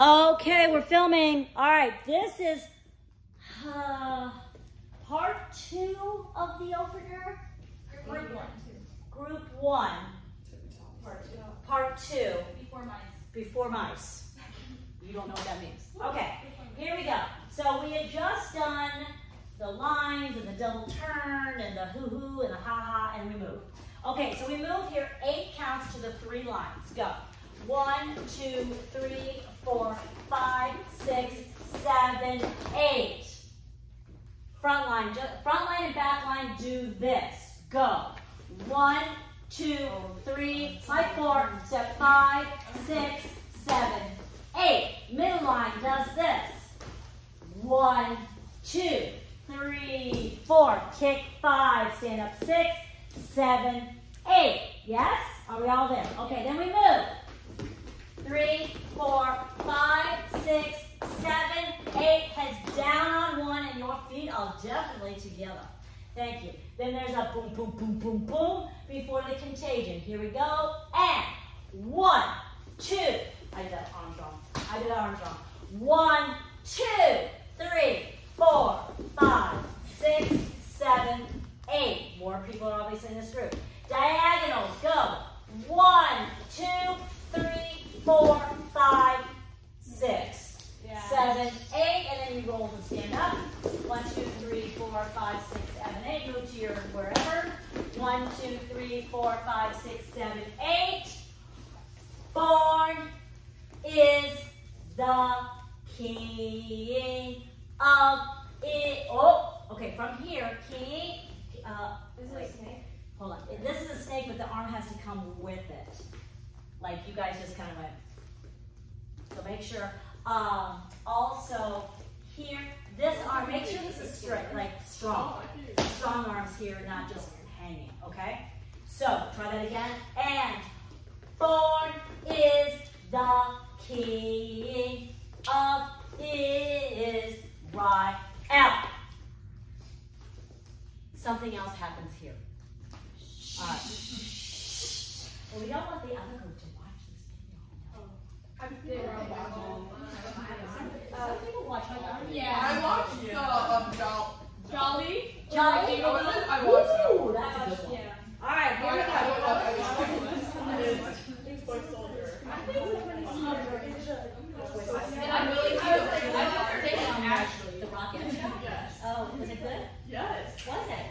Okay, we're filming. All right, this is uh, part two of the opener. Group one. Group one, Part two. part two, Before mice. before mice. You don't know what that means. Okay, here we go. So we had just done the lines and the double turn and the hoo-hoo and the ha-ha and we moved. Okay, so we move here eight counts to the three lines. Go. One, two, three, four, five, six, seven, eight. Front line, front line and back line do this. Go. One, two, three, slide four, step five, six, seven, eight. Middle line does this. One, two, three, four. Kick five, stand up six, seven, eight. Yes? Are we all there? Okay, then we move. Three, four, five, six, seven, eight. Heads down on one, and your feet are definitely together. Thank you. Then there's a boom, boom, boom, boom, boom before the contagion. Here we go. And one, two. I did arm wrong. I did arms wrong. One, two, three, four, five, six, seven, eight. More people are obviously in this group. Diagonals, go. One, two, three, four, five, six, Yeah. seven, eight, and then you roll and stand up. One, two, three, four, five, six, seven, eight. Move to your wherever. One, two, three, four, five, six, seven, eight. Born is the king of it. Oh, okay. From here, king. Uh, Is wait, it a snake? hold on. This is a snake, but the arm has to come with it. Like you guys just kind of went. So make sure. Um, also, here, this arm. Make sure this is straight, like strong. Strong arms here, not just hanging. Okay. So try that again. And born is the king of Israel. Something else happens here. All right. Well, we don't want the other group to watch this video. Some people watch my live. I watched the um, Jolly. Jolly? Jolly? I watched- I watched it. Ooh, that's a good one. Yeah. All right, here we go. I'm really cute. I took her dating on Ashley. The Rocket Show? Yes. Oh, was it good? Yes. Was it?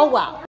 Oh, wow.